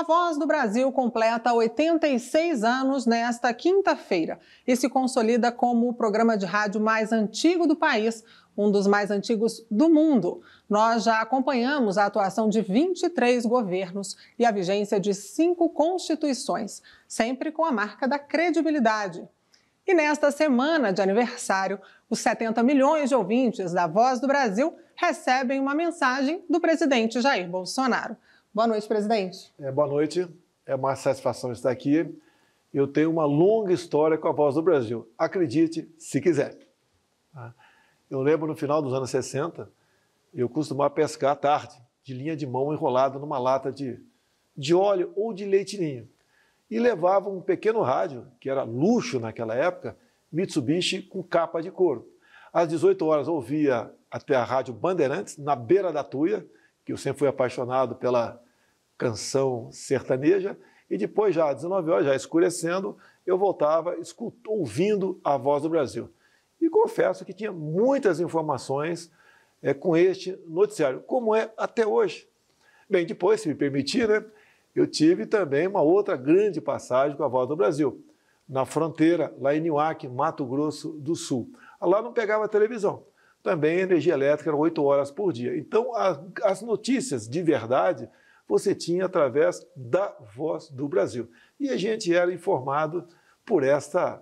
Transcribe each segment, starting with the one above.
A Voz do Brasil completa 86 anos nesta quinta-feira e se consolida como o programa de rádio mais antigo do país, um dos mais antigos do mundo. Nós já acompanhamos a atuação de 23 governos e a vigência de cinco constituições, sempre com a marca da credibilidade. E nesta semana de aniversário, os 70 milhões de ouvintes da Voz do Brasil recebem uma mensagem do presidente Jair Bolsonaro. Boa noite, presidente. É, boa noite. É uma satisfação estar aqui. Eu tenho uma longa história com a Voz do Brasil. Acredite, se quiser. Tá? Eu lembro no final dos anos 60, eu costumava pescar à tarde, de linha de mão enrolada numa lata de, de óleo ou de leite ninho. E levava um pequeno rádio, que era luxo naquela época, Mitsubishi com capa de couro. Às 18 horas ouvia até a rádio Bandeirantes, na beira da Tuia, que eu sempre fui apaixonado pela canção sertaneja, e depois, já às 19 horas, já escurecendo, eu voltava ouvindo a voz do Brasil. E confesso que tinha muitas informações é, com este noticiário, como é até hoje. Bem, depois, se me permitir, né, eu tive também uma outra grande passagem com a Voz do Brasil, na fronteira, lá em Niuaque, Mato Grosso do Sul. Lá não pegava televisão também energia elétrica era 8 horas por dia. Então, a, as notícias de verdade você tinha através da Voz do Brasil. E a gente era informado por esta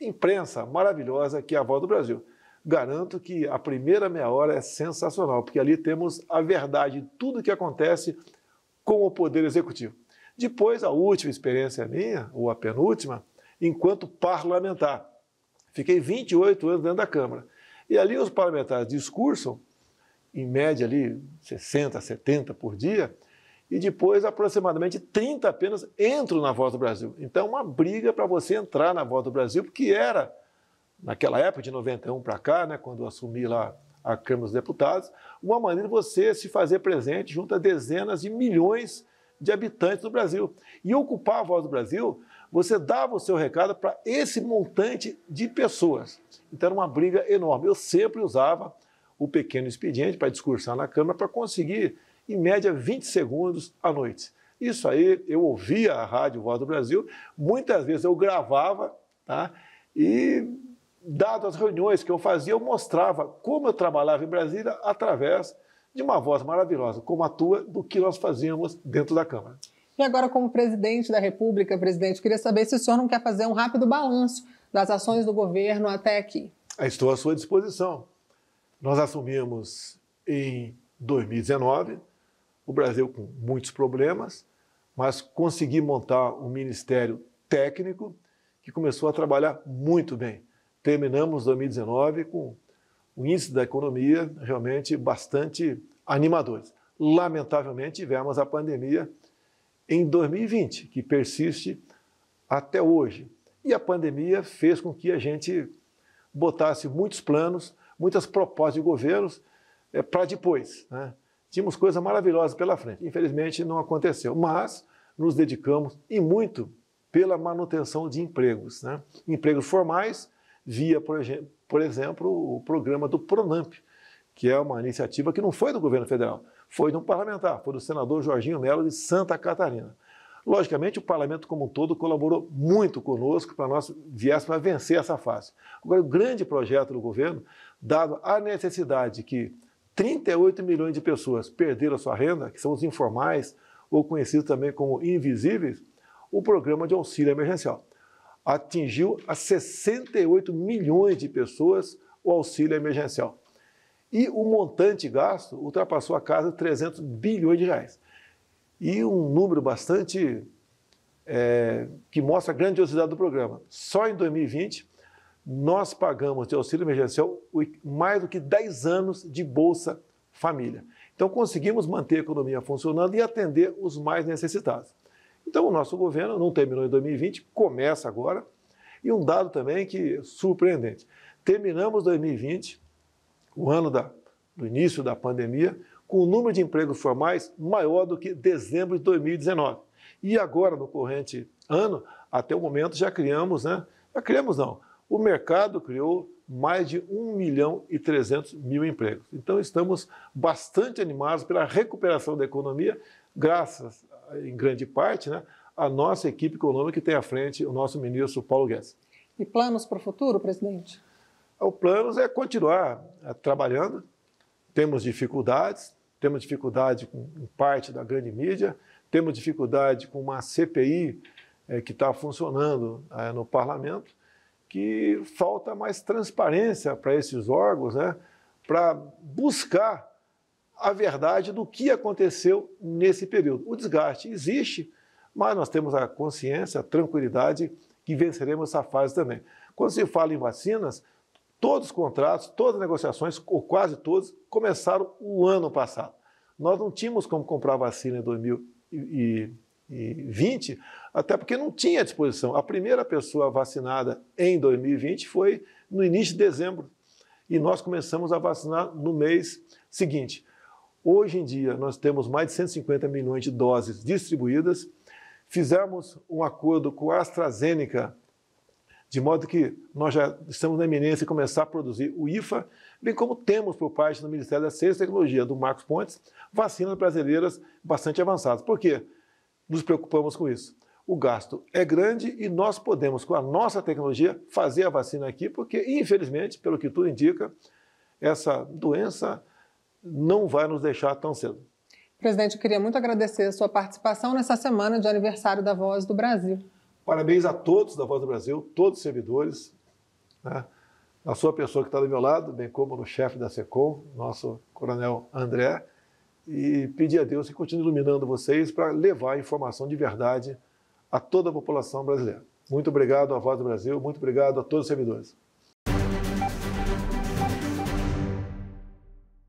imprensa maravilhosa que é a Voz do Brasil. Garanto que a primeira meia hora é sensacional, porque ali temos a verdade de tudo que acontece com o Poder Executivo. Depois, a última experiência minha, ou a penúltima, enquanto parlamentar. Fiquei 28 anos dentro da Câmara. E ali os parlamentares discursam, em média ali 60, 70 por dia, e depois aproximadamente 30 apenas entram na Voz do Brasil. Então, uma briga para você entrar na Voz do Brasil, porque era, naquela época, de 91 para cá, né, quando eu assumi lá a Câmara dos Deputados, uma maneira de você se fazer presente junto a dezenas de milhões de habitantes do Brasil. E ocupar a Voz do Brasil você dava o seu recado para esse montante de pessoas. Então era uma briga enorme. Eu sempre usava o pequeno expediente para discursar na Câmara para conseguir, em média, 20 segundos à noite. Isso aí, eu ouvia a Rádio Voz do Brasil, muitas vezes eu gravava, tá? E, dado as reuniões que eu fazia, eu mostrava como eu trabalhava em Brasília através de uma voz maravilhosa, como a tua, do que nós fazíamos dentro da Câmara. E agora, como presidente da República, presidente, queria saber se o senhor não quer fazer um rápido balanço das ações do governo até aqui. Estou à sua disposição. Nós assumimos em 2019, o Brasil com muitos problemas, mas consegui montar um ministério técnico que começou a trabalhar muito bem. Terminamos 2019 com o índice da economia realmente bastante animadores. Lamentavelmente, tivemos a pandemia em 2020, que persiste até hoje. E a pandemia fez com que a gente botasse muitos planos, muitas propostas de governos é, para depois. Né? Tínhamos coisas maravilhosas pela frente. Infelizmente não aconteceu, mas nos dedicamos e muito pela manutenção de empregos. Né? Empregos formais, via, por exemplo, o programa do Pronamp, que é uma iniciativa que não foi do governo federal, foi de um parlamentar, foi do senador Jorginho Melo de Santa Catarina. Logicamente, o parlamento como um todo colaborou muito conosco para nós viéssemos a vencer essa fase. Agora, o grande projeto do governo, dado a necessidade que 38 milhões de pessoas perderam sua renda, que são os informais, ou conhecidos também como invisíveis, o programa de auxílio emergencial. Atingiu a 68 milhões de pessoas o auxílio emergencial. E o montante gasto ultrapassou a casa de 300 bilhões de reais. E um número bastante é, que mostra a grandiosidade do programa. Só em 2020, nós pagamos de auxílio emergencial mais do que 10 anos de Bolsa Família. Então, conseguimos manter a economia funcionando e atender os mais necessitados. Então, o nosso governo não terminou em 2020, começa agora. E um dado também que é surpreendente. Terminamos 2020 o ano da, do início da pandemia, com o número de empregos formais maior do que dezembro de 2019. E agora, no corrente ano, até o momento, já criamos, né? Já criamos não. O mercado criou mais de 1 milhão e 300 mil empregos. Então, estamos bastante animados pela recuperação da economia, graças em grande parte, né, a nossa equipe econômica que tem à frente o nosso ministro Paulo Guedes. E planos para o futuro, presidente? O plano é continuar é, trabalhando. Temos dificuldades, temos dificuldade com parte da grande mídia, temos dificuldade com uma CPI é, que está funcionando é, no parlamento, que falta mais transparência para esses órgãos, né, para buscar a verdade do que aconteceu nesse período. O desgaste existe, mas nós temos a consciência, a tranquilidade que venceremos essa fase também. Quando se fala em vacinas, todos os contratos, todas as negociações, ou quase todos, começaram o ano passado. Nós não tínhamos como comprar vacina em 2020, até porque não tinha disposição. A primeira pessoa vacinada em 2020 foi no início de dezembro. E nós começamos a vacinar no mês seguinte. Hoje em dia, nós temos mais de 150 milhões de doses distribuídas. Fizemos um acordo com a AstraZeneca, de modo que nós já estamos na eminência de começar a produzir o IFA, bem como temos por parte do Ministério da Ciência e Tecnologia, do Marcos Pontes, vacinas brasileiras bastante avançadas. Por quê? Nos preocupamos com isso. O gasto é grande e nós podemos, com a nossa tecnologia, fazer a vacina aqui, porque, infelizmente, pelo que tudo indica, essa doença não vai nos deixar tão cedo. Presidente, eu queria muito agradecer a sua participação nessa semana de aniversário da Voz do Brasil. Parabéns a todos da Voz do Brasil, todos os servidores, né? a sua pessoa que está do meu lado, bem como no chefe da SECOM, nosso coronel André, e pedir a Deus que continue iluminando vocês para levar a informação de verdade a toda a população brasileira. Muito obrigado à Voz do Brasil, muito obrigado a todos os servidores.